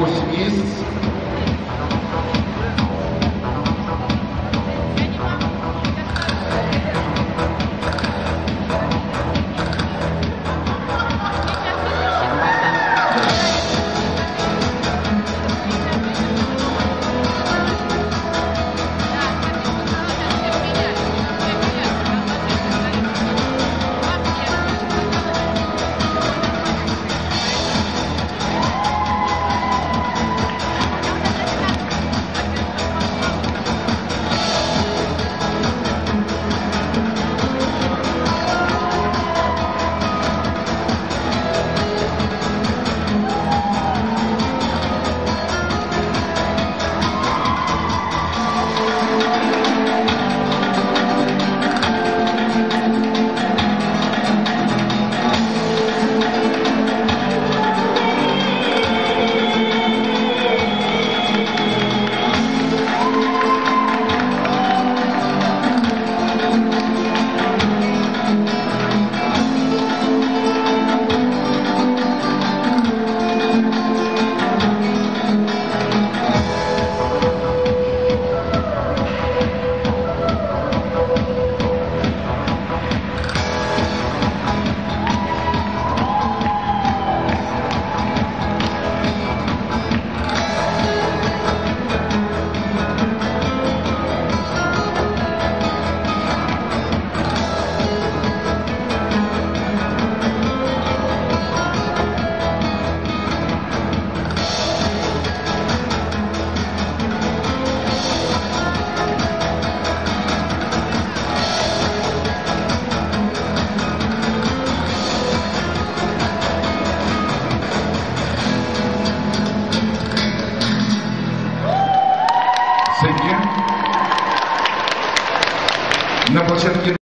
portugueses No, por cierto,